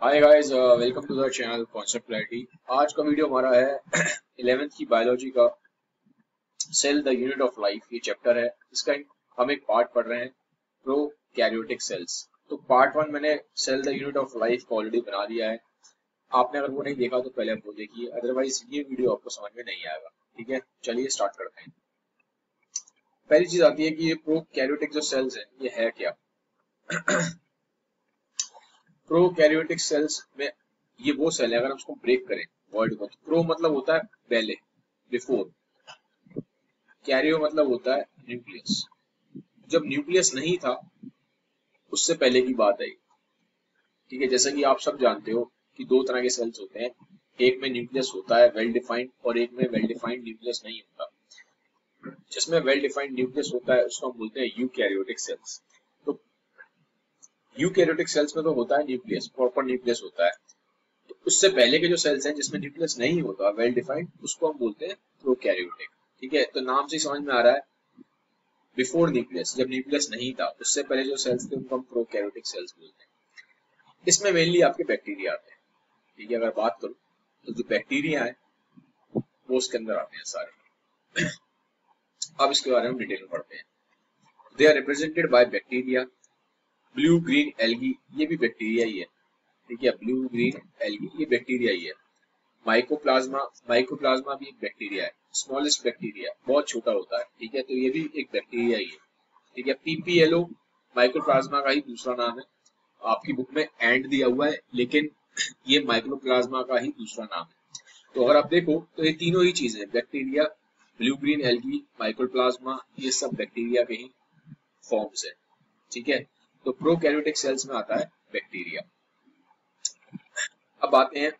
Hi guys welcome to the channel concept clarity आज का video हमारा है इलेवेंथ की बायोलॉजी का cell the unit of life ये चैप्टर है। इसका हम एक पार्ट पढ़ रहे हैं प्रो कैरियोटिक सेल्स तो पार्ट वन मैंने cell the unit of life को ऑलरेडी बना दिया है। आपने अगर वो नहीं देखा तो पहले आप वो देखिए अदरवाइज़ ये वीडियो आपको समझ में नहीं आएगा। ठीक है? चलिए स्टार्ट करते हैं। पहली चीज़ आती है कि ये प्रो कैरियोटिक जो सेल्स है, ये है क्या? प्रोकैरियोटिक सेल्स में ये वो सेल है, अगर हम उसको ब्रेक करें वर्ड को तो प्रो मतलब होता है पहले बिफोर कैरियो मतलब होता है न्यूक्लियस जब न्यूक्लियस नहीं था, उससे पहले की बात आई। ठीक है, जैसा कि आप सब जानते हो कि दो तरह के सेल्स होते हैं। एक में न्यूक्लियस होता है वेल डिफाइंड और एक में वेल डिफाइंड न्यूक्लियस नहीं होता। जिसमें वेल डिफाइंड न्यूक्लियस होता है, उसको हम बोलते हैं यूकैरियोटिक सेल्स यूकैरियोटिक सेल्स में तो होता है न्यूक्लियस प्रॉपर न्यूक्लियस होता है। तो उससे पहले के जो सेल्स हैं जिसमें न्यूक्लियस नहीं होता वेल डिफाइंड उसको हम बोलते हैं प्रोकैरियोटिक ठीक है? तो नाम से ही समझ में आ रहा है। बिफोर न्यूक्लियस जब न्यूक्लियस नहीं था, उससे पहले जो सेल्स थे, उनको हम प्रोकैरियोटिक सेल्स बोलते हैं। इसमें मेनली आपके बैक्टीरिया आते हैं, ठीक है? अगर बात करूँ तो जो बैक्टीरिया है, वो उसके अंदर आते हैं सारे। अब इसके बारे में डिटेल पढ़ते हैं। They are represented by bacteria blue green algae ये भी बैक्टीरिया ही है। ठीक है ब्लू ग्रीन एल्गी ये बैक्टीरिया ही है। माइकोप्लाज्मा माइकोप्लाज्मा भी एक बैक्टीरिया है। स्मॉलेस्ट बैक्टीरिया बहुत छोटा होता है। ठीक है तो ये भी एक बैक्टीरिया ही है। ठीक है पीपीएलओ माइक्रोप्लाज्मा का ही दूसरा नाम है। आपकी बुक में एंड दिया हुआ है, लेकिन ये माइक्रोप्लाज्मा का ही दूसरा नाम है। तो अगर आप देखो तो ये तीनों ही चीज़ें bacteria blue green algae mycoplasma ये सब बैक्टीरिया के ही फॉर्म्स है। ठीक है तो प्रोकैरियोटिक सेल्स में आता है बैक्टीरिया अब आते हैं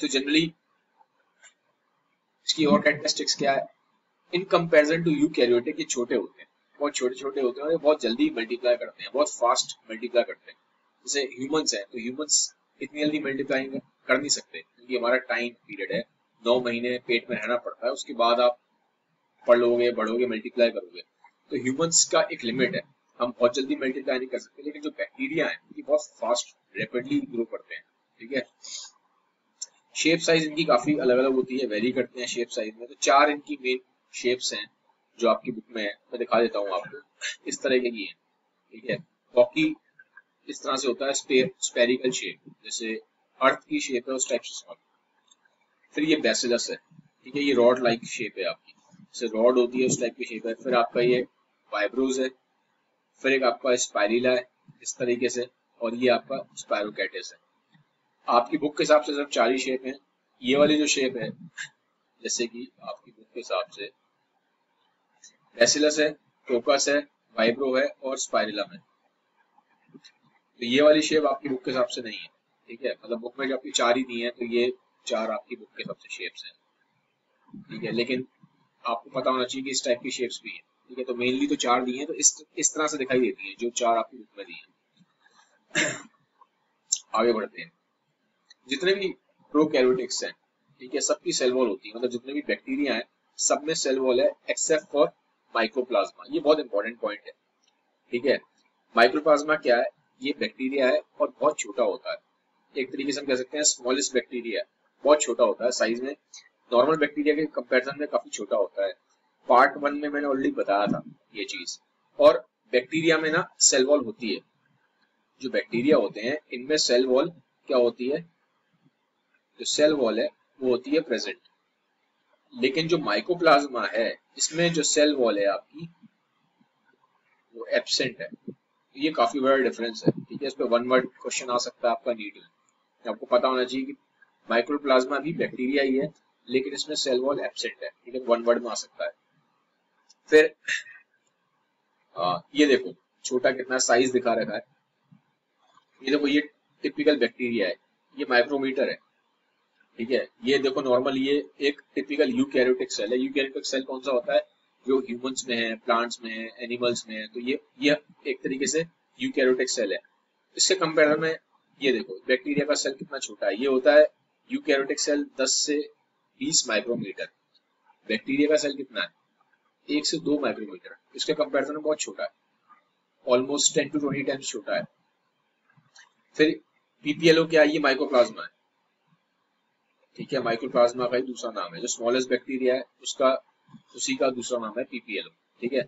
तो जनरली इसकी और कैरेक्टरिस्टिक्स क्या है? इन कंपैरिजन टू यूकैरियोटिक ये छोटे होते हैं। बहुत छोटे छोटे होते हैं और बहुत जल्दी मल्टीप्लाई करते हैं। बहुत फास्ट मल्टीप्लाई करते हैं। जैसे ह्यूमंस है तो ह्यूमंस इतनी जल्दी मल्टीप्लाई कर नहीं सकते। क्योंकि हमारा टाइम पीरियड है। नौ महीने पेट में रहना पड़ता है। उसके बाद आप पढ़ लोगे बढ़ोगे मल्टीप्लाई करोगे। तो ह्यूमंस का एक लिमिट है। हम बहुत जल्दी मल्टीप्लाई नहीं कर सकते, लेकिन जो बैक्टीरिया है, ये बहुत फास्ट रेपिडली ग्रो करते हैं, ठीक है? शेप साइज़ इनकी काफ़ी अलग अलग होती है वेरी करते हैं शेप साइज़ में। तो चार इनकी मेन शेप्स हैं, जो आपकी बुक में है, मैं दिखा देता हूँ आपको। इस तरह की है ठीक है? कॉकी इस तरह से होता है स्पेरिकल शेप जैसे अर्थ की शेप है उस टाइप से फिर ये बेसिलस है, ठीक है? ये रॉड लाइक शेप है आपकी। जैसे रॉड होती है, उस टाइप की शेप है। फिर आपका ये वाइब्रोज है फिर एक आपका स्पायरिला है इस तरीके से, और ये आपका स्पायरोकैटिस है। आपकी बुक के हिसाब से सिर्फ़ चार ही शेप है। ये वाली जो शेप है, जैसे कि आपकी बुक के हिसाब से बेसिलस है टोकस है वाइब्रो है, और स्पायरिलम है। तो ये वाली शेप आपकी बुक के हिसाब से नहीं है, ठीक है? मतलब बुक में जो आपकी चार ही दी है तो ये चार आपकी बुक के हिसाब से शेप्स हैं। ठीक है, लेकिन आपको पता होना चाहिए कि इस टाइप की शेप्स भी है। ठीक है तो मेनली तो चार दिए हैं तो इस इस तरह से दिखाई देती है, जो चार आपकी बुक में दी दिए आगे बढ़ते हैं। जितने भी प्रोकैरियोटिक्स हैं, ठीक है, सबकी सेल वॉल होती है मतलब जितने भी बैक्टीरिया हैं, सब में सेल वॉल है एक्सेप्ट फॉर माइक्रोप्लाज्मा ये बहुत इंपॉर्टेंट पॉइंट है, ठीक है? माइक्रोप्लाज्मा क्या है? ये बैक्टीरिया है और बहुत छोटा होता है। एक तरीके से हम कह सकते हैं स्मॉलेस्ट बैक्टीरिया बहुत छोटा होता है साइज़ में। नॉर्मल बैक्टीरिया के कंपैरिजन में काफ़ी छोटा होता है। पार्ट वन में मैंने ऑलरेडी बताया था ये चीज़। और बैक्टीरिया में ना सेल वॉल होती है। जो बैक्टीरिया होते हैं, इनमें सेल वॉल क्या होती है? जो सेल वॉल है, वो होती है प्रेजेंट लेकिन जो माइकोप्लाज्मा है, इसमें जो सेल वॉल है आपकी, वो एबसेंट है। ये काफ़ी बड़ा डिफरेंस है, ठीक है? इस पर वन वर्ड क्वेश्चन आ सकता है आपका नीट में आपको पता होना चाहिए कि माइक्रोप्लाज्मा भी बैक्टीरिया ही है, लेकिन इसमें सेल वॉल एबसेंट है, ठीक है? वन वर्ड में आ सकता है। फिर आ, ये देखो छोटा कितना साइज़ दिखा रखा है। ये देखो ये टिपिकल बैक्टीरिया है ये माइक्रोमीटर है ठीक है? ये देखो नॉर्मल ये एक टिपिकल यूकैरियोटिक सेल है। यूकैरियोटिक सेल कौन सा होता है? जो ह्यूमंस में है प्लांट्स में है एनिमल्स में है तो ये ये एक तरीके से यूकैरियोटिक सेल है। इसके कंपेरिजन में ये देखो बैक्टीरिया का सेल कितना छोटा है? ये होता है यूकैरियोटिक सेल 10 से 20 माइक्रोमीटर बैक्टीरिया का सेल कितना है? एक से दो माइक्रोमीटर इसके कंपेरिजन में बहुत छोटा है। Almost ten to twenty times छोटा है। फिर पीपीएलओ क्या है? ये माइक्रोप्लाज्मा है। ठीक है माइक्रोप्लाज्मा का ही दूसरा नाम है। जो स्मॉलेस्ट बैक्टीरिया है, उसका, उसी का दूसरा नाम है पीपीएलओ ठीक है?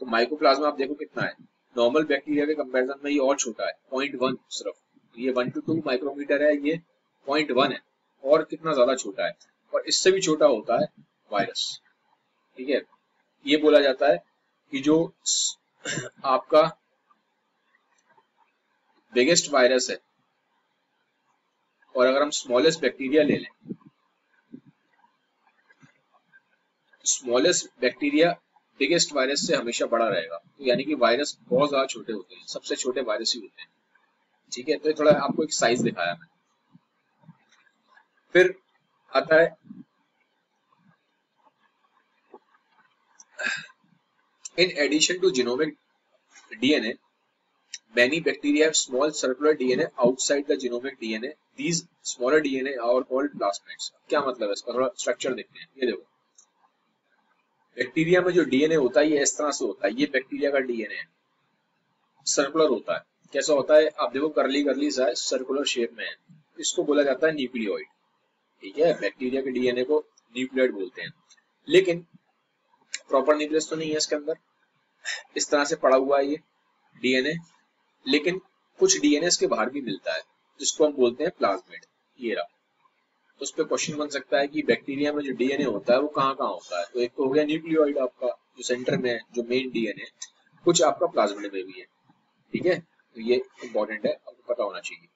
तो माइक्रोप्लाज्मा आप देखो कितना है। नॉर्मल बैक्टीरिया के कंपैरिजन में ये और छोटा है। पॉइंट वन सिर्फ़। ये वन टू टू माइक्रोमीटर है, ये पॉइंट वन है। और कितना ज़्यादा छोटा है। और इससे भी छोटा होता है वायरस ठीक है? ये बोला जाता है कि जो आपका बिगेस्ट वायरस है, और अगर हम स्मॉलेस्ट बैक्टीरिया ले लें स्मॉलेस्ट बैक्टीरिया बिगेस्ट वायरस से हमेशा बड़ा रहेगा। तो यानी कि वायरस बहुत ज़्यादा छोटे होते हैं, सबसे छोटे वायरस ही होते हैं। ठीक है तो थोड़ा आपको एक साइज़ दिखाया मैंने फिर आता है In addition to genomic DNA, many bacteria have small circular DNA outside the genomic DNA. These smaller DNA are called plasmids. क्या मतलब है इसका? थोड़ा स्ट्रक्चर देखते हैं। ये देखो। बैक्टीरिया में जो डीएनए होता है ये इस तरह से होता है। ये बैक्टीरिया का डीएनए है। सर्कुलर होता है। कैसा होता है? आप देखो करली करली सा सर्कुलर शेप में है। इसको बोला जाता है न्यूक्लियोइड ठीक है? बैक्टीरिया के डीएनए को न्यूक्लियोइड बोलते हैं। लेकिन प्रॉपर न्यूक्लियस तो नहीं है इसके अंदर। इस तरह से पड़ा हुआ है ये डीएनए लेकिन कुछ डीएनए इसके बाहर भी मिलता है, जिसको हम बोलते हैं प्लाज्मिड ये रहा। उस पर क्वेश्चन बन सकता है कि बैक्टीरिया में जो डीएनए होता है, वो कहाँ कहाँ होता है? तो एक तो हो गया न्यूक्लियोइड आपका, जो सेंटर में जो मेन डीएनए कुछ आपका प्लाज्मिड में भी है। ठीक है? तो ये इंपॉर्टेंट है आपको पता होना चाहिए।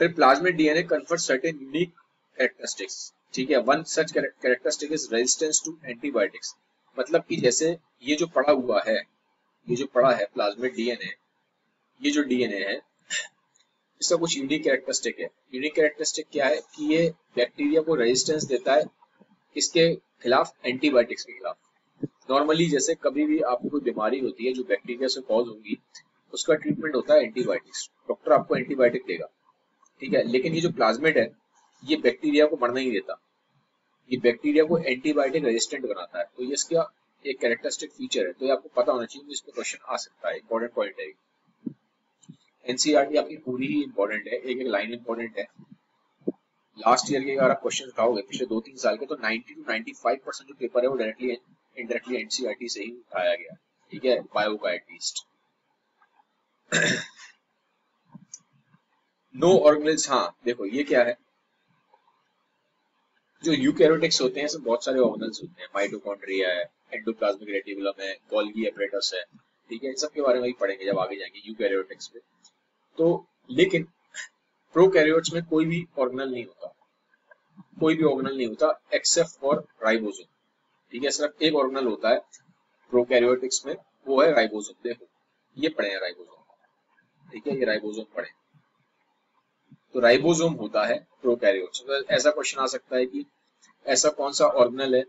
फिर plasmid DNA confer certain unique characteristics ठीक है? One such characteristic is resistance to antibiotics मतलब कि जैसे ये जो पड़ा हुआ है, ये जो पड़ा है प्लाज्मिक डीएनए ये जो डीएनए है, इसका कुछ यूनिक कैरेक्टरिस्टिक है। यूनिक कैरेक्टरिस्टिक क्या है कि ये बैक्टीरिया को रेजिस्टेंस देता है इसके खिलाफ एंटीबायोटिक्स के खिलाफ। नॉर्मली जैसे कभी भी आपको कोई बीमारी होती है, जो बैक्टीरिया से कॉज होगी, उसका ट्रीटमेंट होता है एंटीबायोटिक्स डॉक्टर आपको एंटीबायोटिक देगा। ठीक है? लेकिन ये जो प्लाज्मेट है, ये बैक्टीरिया को मरना ही देता। ये बैक्टीरिया को एंटीबायोटिक रेजिस्टेंट बनाता है तो ये इसका एक कैरेक्टरिस्टिक फीचर है तो ये आपको पता होना चाहिए इस पर क्वेश्चन आ सकता है इंपॉर्टेंट पॉइंट है एनसीआरटी आपकी पूरी ही इंपॉर्टेंट है, एक एक लाइन इंपॉर्टेंट है। लास्ट ईयर के अगर आप क्वेश्चन उठाओगे, पिछले दो तीन साल के तो 90 टू 95 परसेंट जो पेपर है वो डायरेक्टली इनडायरेक्टली एनसीआरटी से ही उठाया गया, ठीक है बायो का एटलीस्ट नो ऑर्गेनिल्स हाँ देखो, ये क्या है? जो यूकैरियोटिक्स होते हैं बहुत सारे ऑर्गेनल्स होते हैं। माइटोकॉन्ड्रिया है एंडोप्लाज्मिक रेटिकुलम है गोल्गी एपरेटस है। ठीक है, इन सब के बारे में ही पढ़ेंगे जब आगे जाएँगे यूकैरियोटिक्स में तो लेकिन प्रोकैरियोट्स में कोई भी ऑर्गेनल नहीं होता। कोई भी ऑर्गेनल नहीं होता एक्सेप्ट फॉर राइबोसोम ठीक है, सिर्फ़ एक ऑर्गेनल होता है प्रोकैरियोटिक्स में, वो है राइबोसोम देखो, ये पढ़े हैं राइबोसोम ठीक है, ये राइबोसोम पढ़े तो राइबोसोम होता है प्रोकैरियोट्स। तो ऐसा क्वेश्चन आ सकता है कि ऐसा कौन सा ऑर्गेनल है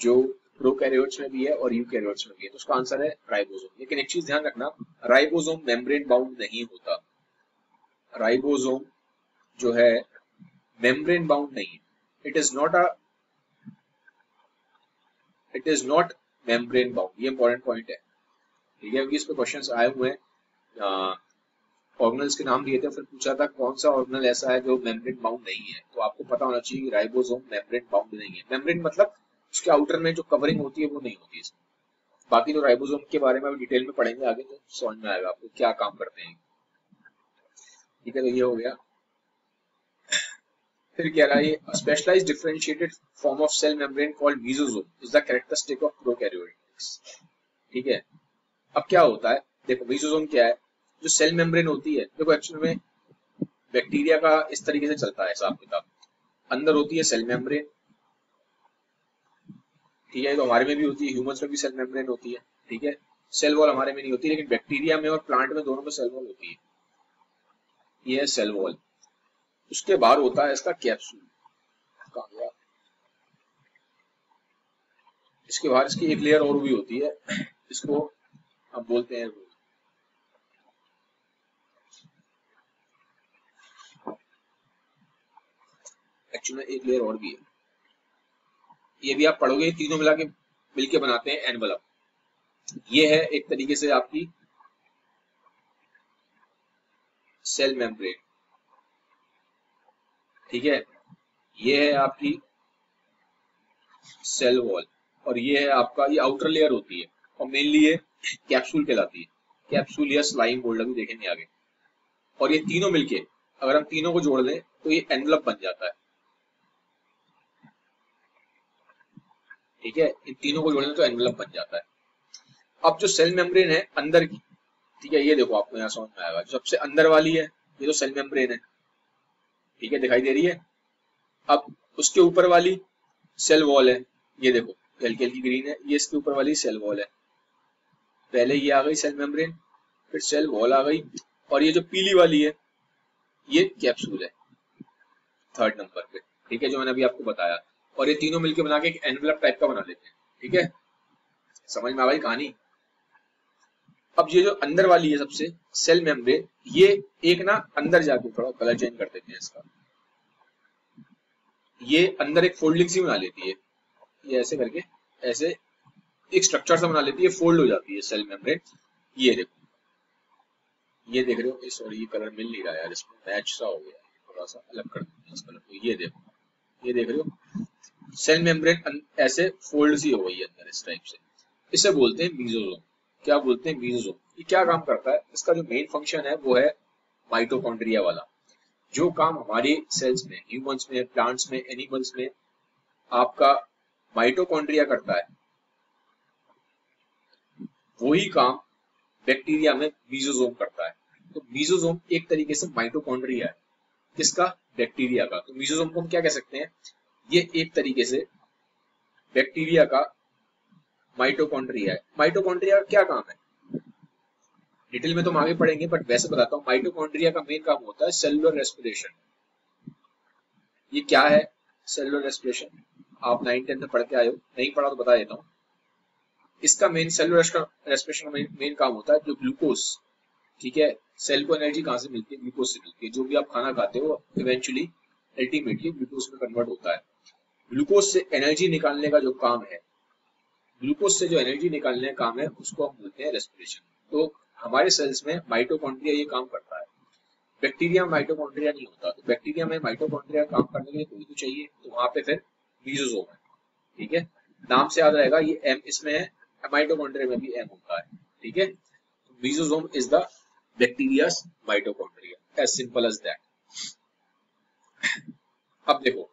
जो प्रोकैरियोट्स में भी है और यूकैरियोट्स में भी है? तो उसका आंसर है राइबोसोम। लेकिन एक चीज़ ध्यान रखना, राइबोसोम मेम्ब्रेन बाउंड नहीं होता। राइबोसोम जो है मेम्ब्रेन बाउंड नहीं है। It is not a it is not membrane bound ये इंपॉर्टेंट पॉइंट है। ठीक है, क्योंकि इस पे क्वेश्चंस आए हुए हैं। ऑर्गनल्स के नाम दिए थे, फिर पूछा था, कौन सा ऑर्गनल ऐसा है जो मेम्ब्रेन बाउंड नहीं है? तो आपको पता होना चाहिए राइबोसोम मेम्ब्रेन बाउंड नहीं है। मेम्ब्रेन मतलब उसके आउटर में जो कवरिंग होती है, वो नहीं होती इसमें। बाकी तो राइबोसोम के बारे में डिटेल में पढ़ेंगे आगे तो समझ में आएगा आपको क्या काम करते हैं। ठीक है तो ये हो गया। फिर कह रहा है specialise differentiated form of cell membrane called mesosome is the characteristic of prokaryotics ठीक है? अब क्या होता है? देखो मीजोसोम क्या है? जो सेल मेम्ब्रेन होती है, देखो एक्चुअल में बैक्टीरिया का इस तरीके से चलता है हिसाब किताब। अंदर होती है सेल मेम्ब्रेन ठीक है? तो हमारे में भी होती है ह्यूमंस में भी सेल मेम्ब्रेन होती है, ठीक है? सेल वॉल हमारे में नहीं होती, लेकिन बैक्टीरिया में और प्लांट में दोनों में सेल वॉल होती है। ये सेल वॉल उसके बाहर होता है इसका कैप्सूल इसके बाहर इसकी एक लेयर और भी होती है। इसको हम बोलते हैं एक्चुअली एक लेयर और भी है। ये भी आप पढ़ोगे, तीनों मिला के मिलके बनाते हैं एनवलप ये है एक तरीके से आपकी सेल मेम्ब्रेन ठीक है? ये है आपकी सेल वॉल और ये है आपका, ये आउटर लेयर होती है और मेनली ये कैप्सूल कहलाती है। कैप्सूल या स्लाइम बोल्ड अभी देखेंगे आगे। और ये तीनों मिलके, अगर हम तीनों को जोड़ दें तो ये एनवलप बन जाता है। ठीक है? इन तीनों को जोड़ने तो एनवलप बन जाता है। अब जो सेल मेम्ब्रेन है, अंदर की, ठीक है? ये देखो आपको यहाँ समझ में आएगा। सबसे अंदर वाली है, ये तो सेल मेम्ब्रेन है। ठीक है? दिखाई दे रही है? अब उसके ऊपर वाली सेल वॉल है। ये देखो हल्की हल्की ग्रीन है। ये इसके ऊपर वाली सेल वॉल है। पहले ये आ गई सेल मेम्ब्रेन फिर सेल वॉल आ गई। और ये जो पीली वाली है, ये कैप्सूल है। थर्ड नंबर पे। ठीक है? जो मैंने अभी आपको बताया। और ये तीनों मिलकर बना के एक एनवलप टाइप का बना लेते हैं। ठीक है? समझ में आ गई कहानी? अब ये जो अंदर वाली है सबसे सेल मेम्ब्रेन ये एक ना अंदर जाके थोड़ा कलर चेंज कर देते हैं इसका। ये अंदर एक फोल्डिंग सी बना लेती है। ये ऐसे करके, ऐसे एक स्ट्रक्चर सा बना लेती है फोल्ड हो जाती है सेल मेम्ब्रेन ये देखो। ये देख रहे हो सॉरी ये कलर मिल नहीं रहा यार, इसमें मैच सा हो गया, थोड़ा सा अलग कर देते हैं इस कलर को। ये देखो। ये देख रहे हो। सेल मेम्ब्रेन ऐसे फोल्ड सी हो गई है अंदर इस टाइप से। इसे बोलते हैं मीजोजोम क्या बोलते हैं मीजोजोम ये क्या काम करता है? इसका जो मेन फ़ंक्शन है वो है माइटोकॉन्ड्रिया वाला। जो काम हमारे सेल्स में ह्यूमंस में प्लांट्स में एनिमल्स में आपका माइटोकॉन्ड्रिया करता है, वही काम बैक्टीरिया में बीजोजोम करता है। तो बीजोजोम एक तरीके से माइटोकॉन्ड्रिया है। किसका? बैक्टीरिया का। तो बीजोजोम को हम क्या कह सकते हैं? ये एक तरीके से बैक्टीरिया का माइटोकॉन्ड्रिया है। माइटोकॉन्ड्रिया का क्या काम है? डिटेल में तो हम आगे पढ़ेंगे बट वैसे बताता हूँ। माइटोकॉन्ड्रिया का मेन काम होता है सेलुलर रेस्पिरेशन ये क्या है सेलुलर रेस्पिरेशन आप नाइन टेंथ में पढ़ के हो। नहीं पढ़ा तो बता देता हूँ। इसका मेन सेलुलर रेस्पिरेशन का मेन काम होता है जो ग्लूकोज ठीक है? सेल को एनर्जी कहाँ से मिलती है? ग्लूकोज से मिलती है। जो भी आप खाना खाते हो इवेंचुअली अल्टीमेटली ग्लूकोज में कन्वर्ट होता है। ग्लूकोज से एनर्जी निकालने का जो काम है ग्लूकोज से जो एनर्जी निकालने का काम है, उसको हम बोलते हैं रेस्पिरेशन तो हमारे सेल्स में माइटोकॉन्ड्रिया ये काम करता है। बैक्टीरिया माइटोकॉन्ड्रिया नहीं होता। तो बैक्टीरिया में माइटोकॉन्ड्रिया काम करने के लिए कोई तो चाहिए। तो वहाँ पे फिर मीजोजोम है। ठीक है? नाम से याद रहेगा, ये एम इसमें है माइटोकॉन्ड्रिया में भी एम होता है। ठीक है? Mesosome is the bacteria mitochondria as simple as that अब देखो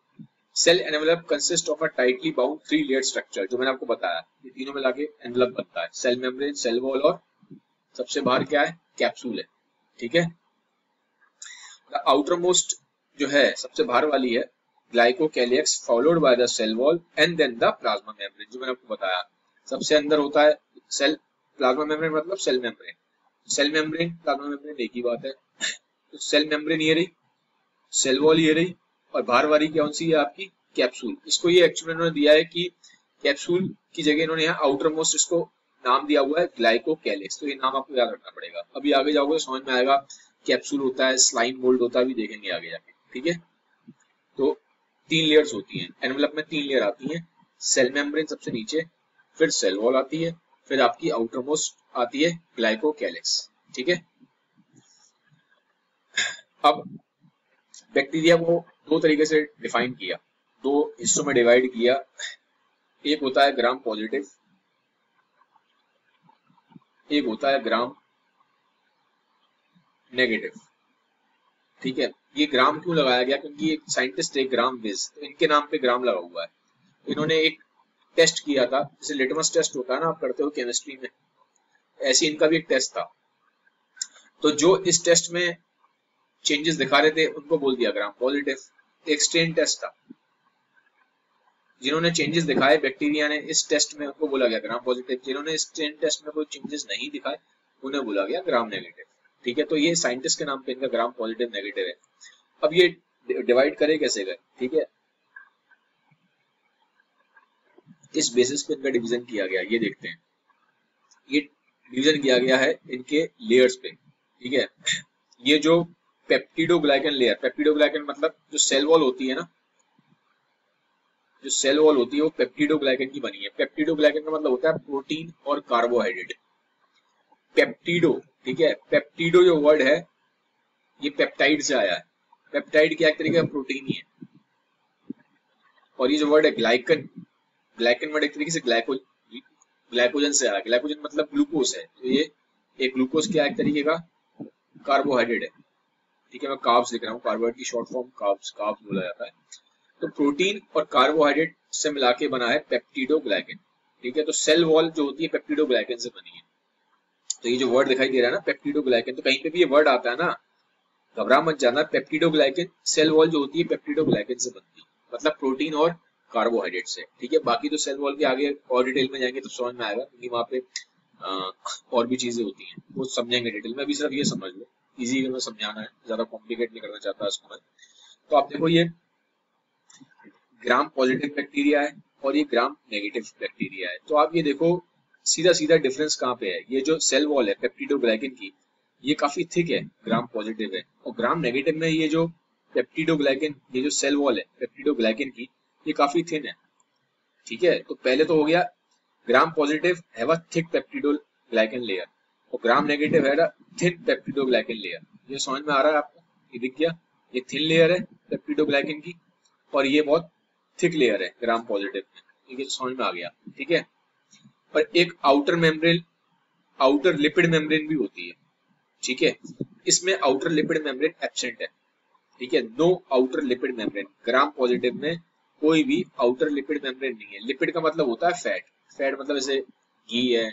cell envelope consist of a tightly bound three layer structure जो मैंने आपको बताया। ये तीनों मिला के एनवेलप बनता है। सेल मेम्ब्रेन सेल वॉल और सबसे बाहर क्या है? कैप्सूल है। ठीक है? आउटर मोस्ट जो है, सबसे बाहर वाली है glycocalyx followed by the cell wall and then the plasma membrane जो मैंने आपको बताया। सबसे अंदर होता है सेल प्लाज्मा मेम्ब्रेन मतलब cell membrane cell membrane plasma membrane एक ही बात है। तो सेल मेम्ब्रेन ये रही सेल वॉल ये रही, और बाहर वाली कौन सी है आपकी? कैप्सूल इसको ये एक्चुअली इन्होंने दिया है कि कैप्सूल की जगह इन्होंने यहाँ आउटर मोस्ट इसको नाम दिया हुआ है ग्लाइको ग्लाइकोकैलिक्स तो ये नाम आपको याद रखना पड़ेगा। अभी आगे जाओगे, समझ में आएगा कैप्सूल होता है स्लाइम मोल्ड होता है भी देखेंगे आगे जाके। ठीक है? तो तीन लेयर्स होती हैं। एनवेलप में तीन लेयर आती हैं। सेल मेम्ब्रेन सबसे नीचे, फिर सेल वॉल आती है। फिर आपकी आउटर मोस्ट आती है ग्लाइकोकैलिक्स ठीक है? अब बैक्टीरिया को दो तरीके से डिफाइन किया, दो हिस्सों में डिवाइड किया। एक होता है ग्राम पॉजिटिव एक होता है ग्राम नेगेटिव ठीक है? ये ग्राम क्यों लगाया गया? क्योंकि एक साइंटिस्ट है ग्राम विज तो इनके नाम पे ग्राम लगा हुआ है। इन्होंने एक टेस्ट किया था, जैसे लिटमस टेस्ट होता है ना, आप करते हो केमिस्ट्री में, ऐसे इनका भी एक टेस्ट था। तो जो इस टेस्ट में चेंजेस दिखा रहे थे, उनको बोल दिया ग्राम पॉजिटिव एक स्ट्रेन टेस्ट था। जिन्होंने चेंजेस दिखाए बैक्टीरिया ने इस टेस्ट में, उनको बोला गया ग्राम पॉजिटिव जिन्होंने स्ट्रेन टेस्ट में कोई चेंजेस नहीं दिखाए, उन्हें बोला गया ग्राम नेगेटिव ठीक है तो ये साइंटिस्ट के नाम पे इनका ग्राम पॉजिटिव नेगेटिव है। अब ये डिवाइड करे कैसे गए? ठीक है किस बेसिस पे इनका डिवीज़न किया गया, ये देखते हैं। ये डिवीज़न किया गया है इनके लेयर्स पे, ठीक है? ये जो पेप्टिडोग्लाइकन लेयर पेप्टिडोग्लाइकन मतलब जो सेल वॉल होती है ना, जो सेल वॉल होती है, वो पेप्टिडोग्लाइकन की बनी है। पेप्टिडोग्लाइकन का मतलब होता है प्रोटीन और कार्बोहाइड्रेट पेप्टिडो ठीक है? पेप्टिडो जो वर्ड है, ये पेप्टाइड से आया है। पेप्टाइड क्या तरीके का प्रोटीन ही है। और ये जो वर्ड है ग्लाइकन ग्लाइकन वर्ड एक तरीके से ग्लाइको ग्लाइकोजन से आया ग्लाइकोजन मतलब ग्लूकोज है। तो ये एक ग्लूकोज क्या एक तरीके का? कार्बोहाइड्रेट है। ठीक है, मैं कार्ब्स लिख रहा हूँ। कार्बोहाइड्रेट की शॉर्ट फॉर्म कार्ब्स कार्ब्स बोला जाता है। तो प्रोटीन और कार्बोहाइड्रेट से मिला के बना है पेप्टिडोग्लाइकन ठीक है तो सेल वॉल जो होती है पेप्टिडोग्लाइकन से बनी है। तो ये जो वर्ड दिखाई दे रहा है ना पेप्टिडोग्लाइकन तो कहीं पे भी ये वर्ड आता है ना, घबरा मत जाना। पेप्टिडोग्लाइकन सेल वॉल जो होती है पेप्टिडोग्लाइकन से बनती है। मतलब प्रोटीन और कार्बोहाइड्रेट से। ठीक है, बाकी तो सेल वॉल के आगे और डिटेल में जाएँगे तो समझ में आएगा, क्योंकि वहाँ पे और भी चीज़ें होती हैं, वो समझेंगे डिटेल में। अभी सिर्फ़ ये समझ लो इजी वे में समझाना है, ज़्यादा कॉम्प्लिकेट नहीं करना चाहता इसको मैं। तो आप देखो, ये ग्राम पॉजिटिव बैक्टीरिया है और ये ग्राम नेगेटिव बैक्टीरिया है। तो आप ये देखो सीधा सीधा डिफरेंस कहाँ पे है? ये जो सेल वॉल है पेप्टिडोग्लाइकन की, ये काफ़ी थिक है ग्राम पॉजिटिव है। और ग्राम नेगेटिव में ये जो पेप्टिडोग्लाइकन ये जो सेल वॉल है पेप्टिडोग्लाइकन की ये काफ़ी थिन है। ठीक है? तो पहले तो हो गया Gram positive a thick peptidoglycan layer और ग्राम नेगेटिव है थिन पेप्टिडोग्लाइकन लेयर ये समझ में आ रहा है आपको? ये दिख गया? ये थिन लेयर है पेप्टिडोग्लाइकन की, और ये बहुत थिक लेयर है ग्राम पॉजिटिव में। है समझ में आ गया। ठीक है? और एक outer membrane outer lipid membrane भी होती है। ठीक है? इसमें आउटर लिपिड मेम्ब्रेन एब्सेंट है। ठीक है? No outer lipid membrane Gram positive में कोई भी आउटर लिपिड मेम्ब्रेन नहीं है। लिपिड का मतलब होता है फैट फैट मतलब जैसे घी है,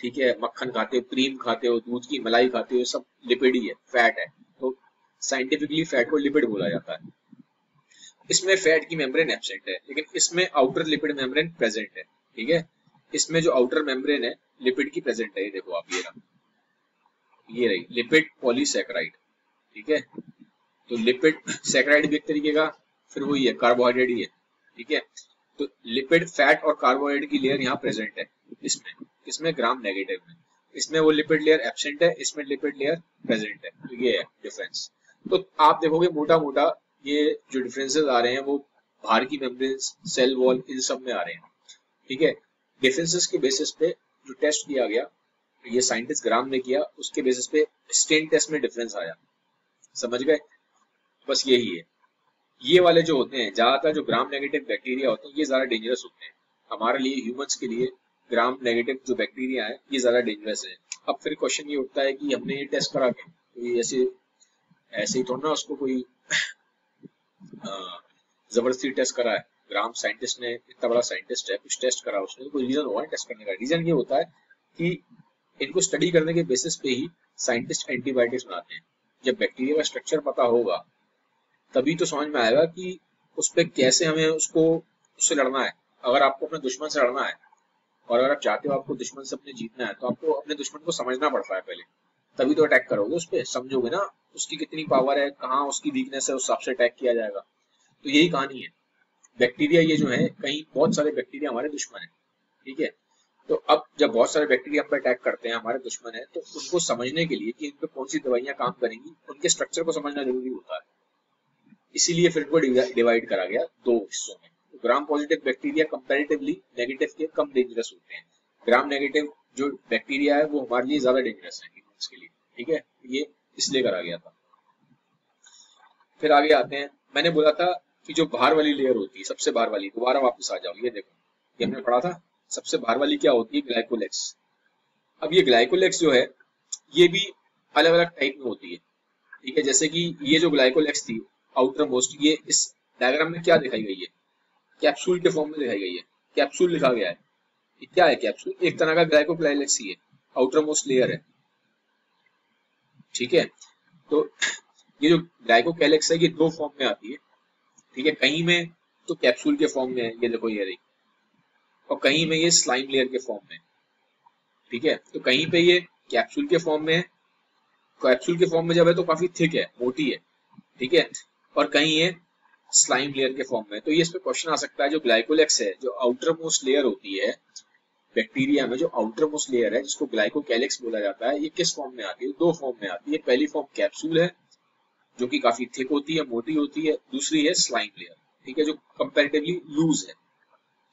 ठीक है, मक्खन खाते हो क्रीम खाते हो, दूध की मलाई खाते हो सब लिपिड ही है फैट है। तो साइंटिफिकली फैट को लिपिड बोला जाता है। इसमें फैट की मेम्ब्रेन एब्सेंट है, लेकिन इसमें आउटर लिपिड मेम्ब्रेन प्रेजेंट है, ठीक है? इसमें जो आउटर मेम्ब्रेन है लिपिड की प्रेजेंट है। ये देखो आप, ये रहा। ये रही लिपिड पॉलीसेक्राइड ठीक है? तो लिपिड सेक्राइड भी एक तरीके का फिर वही है कार्बोहाइड्रेट ही है, ठीक है? तो लिपिड फैट और कार्बोहाइड्रेट की लेयर यहाँ प्रेजेंट है, इसमें इसमें ग्राम नेगेटिव में इसमें वो लिपिड लेयर एबसेंट है, इसमें लिपिड लेयर प्रेजेंट है तो ये है डिफरेंस तो आप देखोगे मोटा मोटा ये जो डिफरेंसेस आ रहे हैं, वो बाहर की मेम्ब्रेन सेल वॉल इन सब में आ रहे हैं, ठीक है? डिफरेंसेस के बेसिस पे जो टेस्ट किया गया, ये साइंटिस्ट ग्राम ने किया, उसके बेसिस पे स्टेन टेस्ट में डिफरेंस आया, समझ गए? बस यही है। ये वाले जो होते हैं, ज़्यादातर जो ग्राम नेगेटिव बैक्टीरिया होते हैं, ये ज़्यादा डेंजरस होते हैं। हमारे लिए ह्यूमंस के लिए ग्राम नेगेटिव जो बैक्टीरिया है, ये ज़्यादा डेंजरस है। अब फिर क्वेश्चन ये उठता है कि हमने ये टेस्ट करा के ऐसे ऐसे ही थोड़ा ना उसको कोई ज़बरदस्ती टेस्ट करा है। ग्राम साइंटिस्ट ने, इतना बड़ा साइंटिस्ट है, कुछ टेस्ट करा उसने, कोई रीजन हुआ टेस्ट करने का। रीजन ये होता है कि इनको स्टडी करने के बेसिस पे ही साइंटिस्ट एंटीबायोटिक्स बनाते हैं। जब बैक्टीरिया का स्ट्रक्चर पता होगा तभी तो समझ में आएगा कि उस पर कैसे हमें उसको, उससे लड़ना है। अगर आपको अपने दुश्मन से लड़ना है और अगर आप चाहते हो आपको दुश्मन से अपने जीतना है तो आपको अपने दुश्मन को समझना पड़ता है पहले। तभी तो अटैक करोगे उस पर समझोगे ना उसकी कितनी पावर है, कहाँ उसकी वीकनेस है, उस हिसाब से अटैक किया जाएगा। तो यही कहानी है। बैक्टीरिया ये जो है, कहीं बहुत सारे बैक्टीरिया हमारे दुश्मन है, ठीक है? तो अब जब बहुत सारे बैक्टीरिया हम पे अटैक करते हैं, हमारे दुश्मन है तो उनको समझने के लिए कि इन पे कौन सी दवाइयाँ काम करेंगी, उनके स्ट्रक्चर को समझना ज़रूरी होता है। इसीलिए फिर इनको डिवाइड करा गया दो हिस्सों में। Gram positive bacteria comparatively negative के कम डेंजरस होते हैं। ग्राम नेगेटिव जो बैक्टीरिया है, वो हमारे लिए ज़्यादा डेंजरस है के लिए। ठीक है? ये इसलिए करा गया था। फिर आगे आते हैं। मैंने बोला था कि जो बाहर वाली लेयर होती है, सबसे बाहर वाली, दोबारा वापस आ जाओ। ये देखो, ये हमने पढ़ा था। सबसे बाहर वाली क्या होती है? ग्लाइकोलेक्स अब ये ग्लाइकोलेक्स जो है, ये भी अलग अलग टाइप में होती है। ठीक है? जैसे कि ये जो ग्लाइकोलेक्स थी आउटर मोस्ट ये इस डायग्राम में क्या दिखाई गई है? कैप्सूल के फॉर्म में दिखाई गई है। कैप्सूल लिखा गया है। ये क्या है कैप्सूल एक तरह का ग्लाइकोप्लाइलेक्स ही आउटर मोस्ट लेयर है। ठीक है? तो ये जो ग्लाइकोकैलेक्स है, ये दो फॉर्म में आती है। ठीक है? कहीं में तो कैप्सूल के फॉर्म में है। ये देखो, ये रही। और कहीं में ये स्लाइम लेयर के फॉर्म में ठीक है? तो कहीं पे ये कैप्सूल के फॉर्म में है। कैप्सूल के फॉर्म में जब है तो काफ़ी थिक है, मोटी है। ठीक है? और कहीं ये स्लाइम लेयर के फॉर्म में तो ये इस पे क्वेश्चन आ सकता है जो ग्लाइकोलेक्स है, जो आउटर मोस्ट लेयर होती है बैक्टीरिया में जो आउटर मोस्ट लेयर है, जिसको ग्लाइकोकैलिक्स बोला जाता है, ये किस फॉर्म में आती है? दो फॉर्म में आती है। पहली फॉर्म कैप्सूल है, जो कि काफ़ी थिक होती है, मोटी होती है, दूसरी है स्लाइम लेयर ठीक है, जो कंपेरेटिवली लूज है,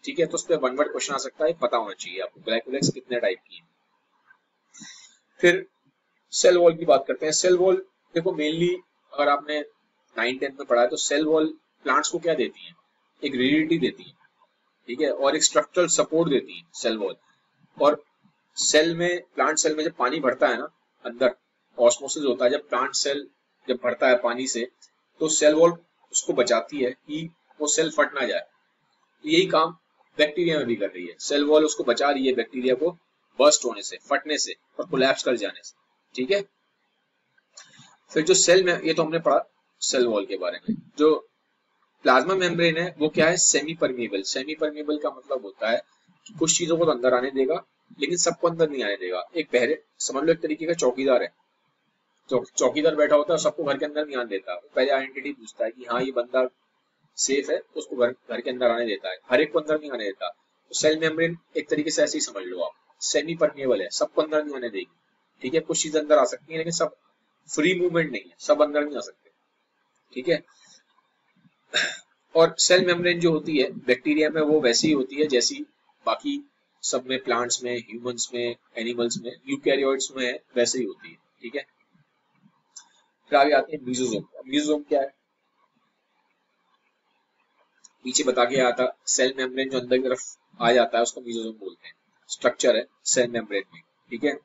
ठीक है तो उस पर वन वर्ड क्वेश्चन आ सकता है, पता होना चाहिए आपको ग्लाइकोलेक्स कितने टाइप की है। फिर सेल वॉल की बात करते हैं। सेल वॉल देखो मेनली अगर आपने नाइन टेंथ में पढ़ा है तो सेल वॉल प्लांट्स को क्या देती है? एक रिजिडिटी देती है, ठीक है? और एक स्ट्रक्चरल सपोर्ट देती है सेल वॉल और सेल में प्लांट सेल में जब पानी भरता है ना, अंदर ऑस्मोसिस होता है जब प्लांट सेल जब भरता है पानी से तो सेल वॉल उसको बचाती है कि वो सेल फट ना जाए। यही काम बैक्टीरिया में भी कर रही है। सेल वॉल उसको बचा रही है बैक्टीरिया को बर्स्ट होने से, फटने से और कोलैप्स कर जाने से, ठीक है? फिर जो सेल में, ये तो हमने पढ़ा सेल वॉल के बारे में। जो प्लाज्मा मेम्ब्रेन है, वो क्या है? सेमी परमिएबल सेमी परमिएबल का मतलब होता है कि कुछ चीज़ों को तो अंदर आने देगा, लेकिन सबको अंदर नहीं आने देगा। एक पहले समझ लो एक तरीके का चौकीदार है। चौकीदार बैठा होता है, सबको घर के अंदर नहीं आने देता। वो पहले आइडेंटिटी पूछता है कि हाँ ये बंदा सेफ़ है, उसको घर घर के अंदर आने देता है। हर एक को अंदर नहीं आने देता। तो सेल मेम्ब्रेन एक तरीके से ऐसे ही समझ लो आप। सेमी परमिएबल है, सबको अंदर नहीं आने देगी। ठीक है, कुछ चीज़ अंदर आ सकती है, लेकिन सब फ्री मूवमेंट नहीं है, सब अंदर नहीं आ सकते। ठीक है? और सेल मेम्ब्रेन जो होती है बैक्टीरिया में वो वैसी ही होती है जैसी बाकी सब में प्लांट्स में ह्यूमंस में एनिमल्स में यूकैरियोट्स में वैसे ही होती है, ठीक है? फिर आगे आते हैं म्यूजोजोम म्यूजोजोम क्या है? पीछे बता के आता सेल मेम्ब्रेन जो अंदर की तरफ़ आ जाता है, उसको म्यूजोजोम बोलते हैं। स्ट्रक्चर है सेल मेम्ब्रेन में, ठीक है?